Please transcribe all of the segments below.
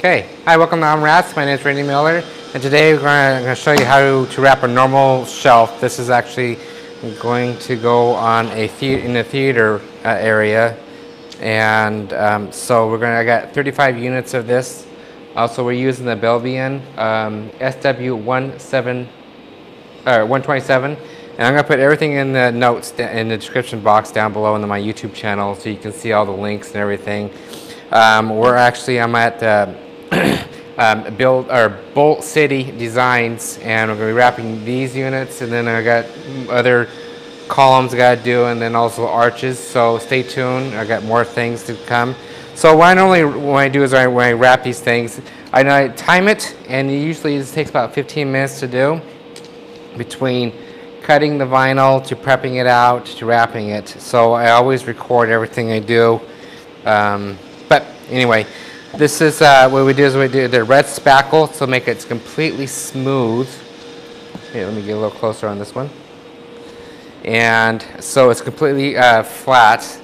Okay, hi, welcome to Unwrapped. My name is Randy Miller, and today we're going to show you how to, wrap a normal shelf. This is actually going to go on a the in the theater uh, area, and um, so we're going to. I got 35 units of this. Also, we're using the Belbien um, SW17 or 127, and I'm going to put everything in the notes in the description box down below in my YouTube channel, so you can see all the links and everything. Um, we're actually I'm at. Uh, um, build or Bull City Designs, and we're gonna be wrapping these units, and then I got other columns I gotta do, and then also arches. So stay tuned. I got more things to come. So what I normally what I do is I, when I wrap these things, I, I time it, and it usually it takes about 15 minutes to do between cutting the vinyl to prepping it out to wrapping it. So I always record everything I do. Um, but anyway. This is uh, what we do is we do the red spackle to make it completely smooth. Here, let me get a little closer on this one. And so it's completely uh, flat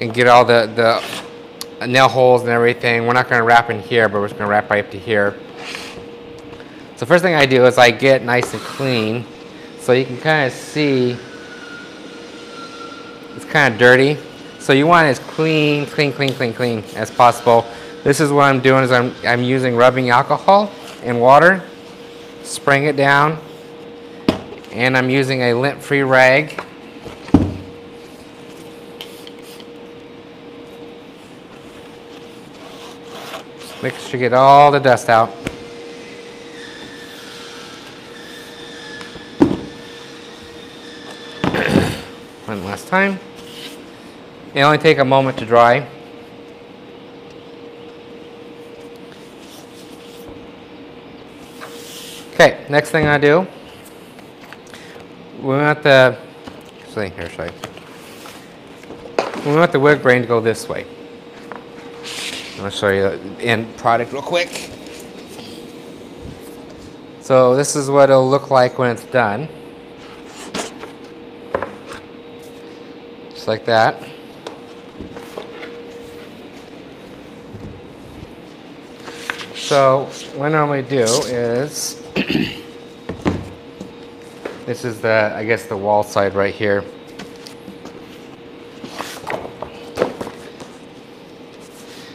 and get all the, the nail holes and everything. We're not going to wrap in here, but we're just going to wrap right up to here. So first thing I do is I get nice and clean so you can kind of see it's kind of dirty. So you want it as clean, clean, clean, clean, clean as possible. This is what I'm doing is I'm, I'm using rubbing alcohol and water, spraying it down, and I'm using a lint-free rag. make sure you get all the dust out. One last time. It only take a moment to dry. Okay, next thing I do, we want the, actually, here, you. We want the wood grain to go this way. I'm to show you the end product real quick. So this is what it'll look like when it's done. Just like that. So what I normally do is this is the, I guess, the wall side right here.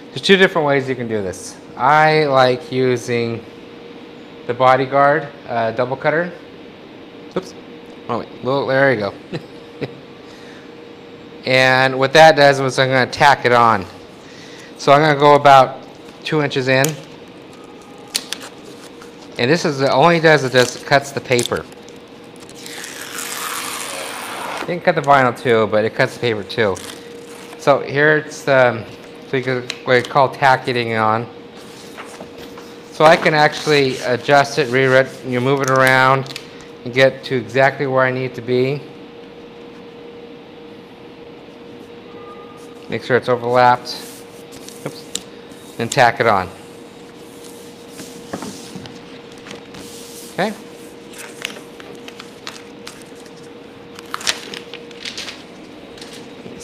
There's two different ways you can do this. I like using the bodyguard uh, double cutter. Oops. Oh, wait. Little, there you go. and what that does is I'm going to tack it on. So I'm going to go about two inches in. And this is the only does it just cuts the paper. You can cut the vinyl too, but it cuts the paper too. So here it's um, so you can what I call tacketing on. So I can actually adjust it, reread, you move it around, and get to exactly where I need to be. Make sure it's overlapped. Oops. And tack it on.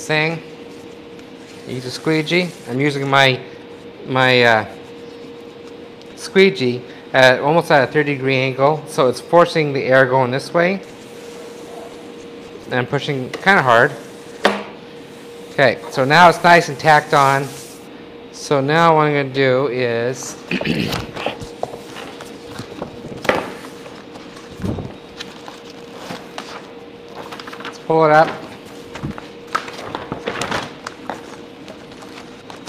Saying, use a squeegee. I'm using my my uh, squeegee at almost at a 30 degree angle, so it's forcing the air going this way. And I'm pushing kind of hard. Okay, so now it's nice and tacked on. So now what I'm going to do is pull it up.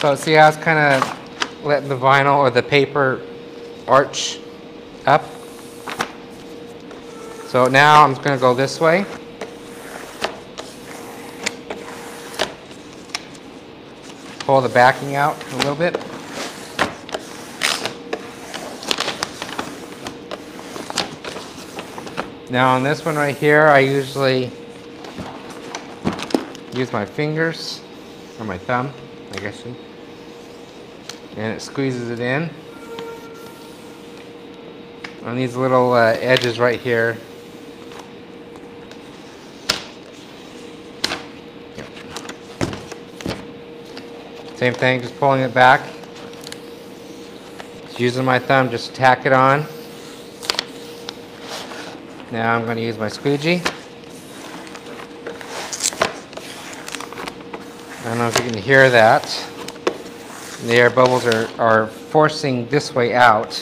So see how it's kind of letting the vinyl or the paper arch up. So now I'm going to go this way. Pull the backing out a little bit. Now on this one right here, I usually use my fingers or my thumb, I guess, and it squeezes it in on these little uh, edges right here. Same thing, just pulling it back. using my thumb, just tack it on. Now I'm going to use my squeegee. I don't know if you can hear that. The air bubbles are, are forcing this way out.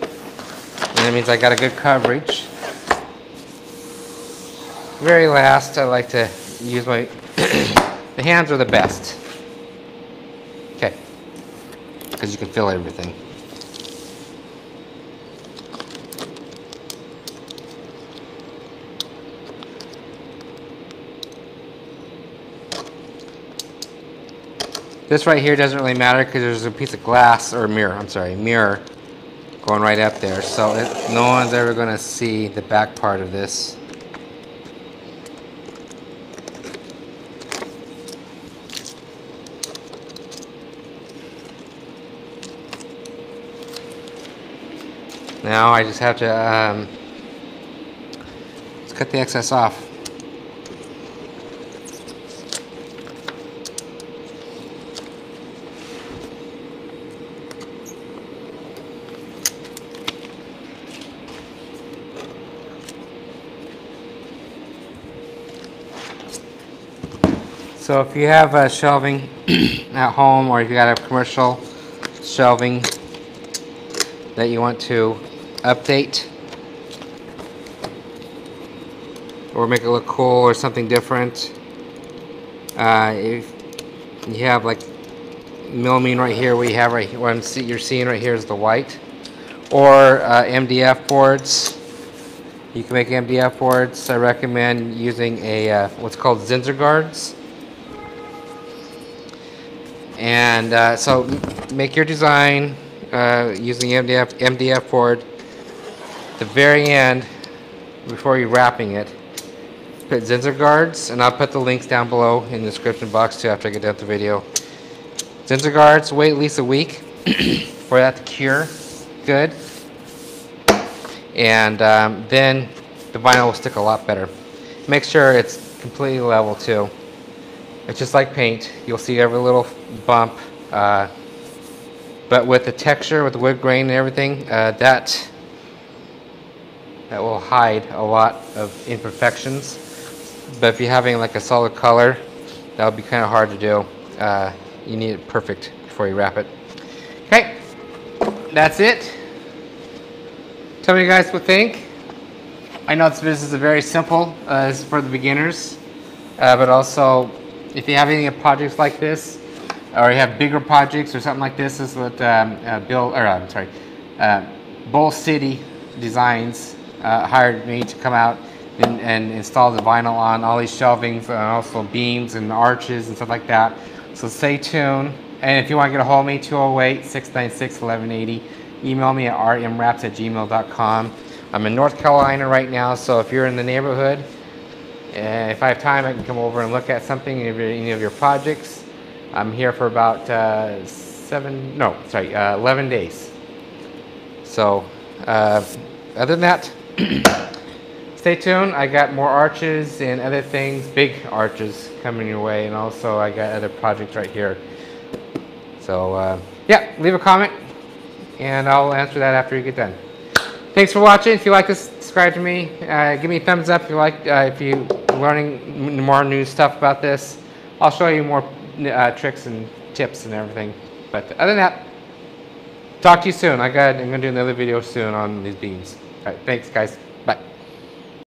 And that means I got a good coverage. Very last, I like to use my, the hands are the best. Okay, because you can feel everything. This right here doesn't really matter because there's a piece of glass, or mirror, I'm sorry, mirror going right up there. So it, no one's ever going to see the back part of this. Now I just have to um, let's cut the excess off. So if you have shelving at home or if you got a commercial shelving that you want to update or make it look cool or something different, uh, if you have like melamine right here, we have right what you're seeing right here is the white, or uh, MDF boards. You can make MDF boards. I recommend using a uh, what's called Zinsser Gardz. And uh, so make your design uh, using MDF, MDF board. The very end, before you're wrapping it, put Zinsser Gardz, and I'll put the links down below in the description box too after I get done with the video. Zinsser Gardz, wait at least a week for that to cure good. And um, then the vinyl will stick a lot better. Make sure it's completely level too. It's just like paint. You'll see every little bump. Uh, but with the texture, with the wood grain and everything, uh, that, that will hide a lot of imperfections. But if you're having like a solid color, that would be kind of hard to do. Uh, you need it perfect before you wrap it. Okay, that's it. Tell me you guys what you think. I know this is a very simple uh, for the beginners, uh, but also if you have any projects like this, or you have bigger projects or something like this, this is what um, uh, Bill, or I'm sorry, uh, Bull City Designs uh, hired me to come out and, and, install the vinyl on all these shelvings and also beams and arches and stuff like that. So stay tuned. And if you want to get a hold of me, 208-696-1180. Email me at rmwraps at gmail.com. I'm in North Carolina right now, so if you're in the neighborhood, uh, if I have time, I can come over and look at something, any of your, any of your projects. I'm here for about uh, seven, no, sorry, uh, 11 days. So, uh, other than that, stay tuned. I got more arches and other things, big arches coming your way, and also I got other projects right here. So, uh, yeah, leave a comment, and I'll answer that after you get done. Thanks for watching. If you like this, subscribe to me. Uh, give me a thumbs up if you like. Uh, if you learning more new stuff about this, I'll show you more uh, tricks and tips and everything. But other than that, talk to you soon. I got. I'm gonna do another video soon on these beams. All right. Thanks, guys.